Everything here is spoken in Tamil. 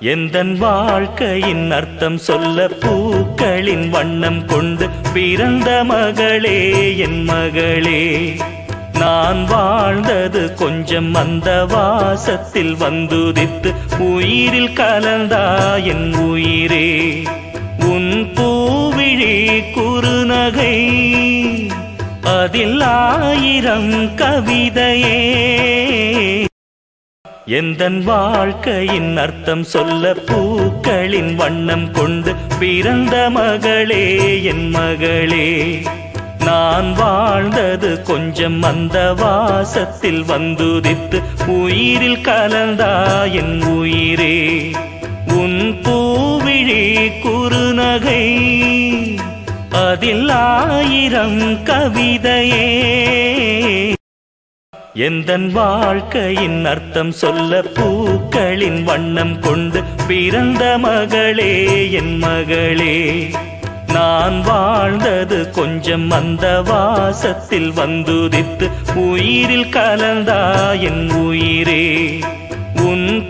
எந்தன் வாழ்க்கையின் அர்த்தம் சொல்ல பூக்களின் வண்ணம் கொண்டு பிறந்த மகளே என் மகளே. நான் வாழ்ந்தது கொஞ்சம் அந்த வாசத்தில் வந்துதித்து உயிரில் கலந்தா என் உயிரே. உன் பூவிழி குறுநகை அதில் ஆயிரம் கவிதையே. எந்தன் வாழ்க்கையின் அர்த்தம் சொல்ல பூக்களின் வண்ணம் கொண்டு பிறந்த மகளே என் மகளே. நான் வாழ்ந்தது கொஞ்சம் அந்த வாசத்தில் வந்துதித்து உயிரில் கலந்தா என் உயிரே. உன் பூவிழி குறுநகை அதில் ஆயிரம் கவிதையே. எந்தன் வாழ்க்கையின் அர்த்தம் சொல்ல பூக்களின் வண்ணம் கொண்டு பிறந்த மகளே என் மகளே. நான் வாழ்ந்தது கொஞ்சம் அந்த வாசத்தில் வந்துதித்து உயிரில் கலந்தா என் உயிரே. உன்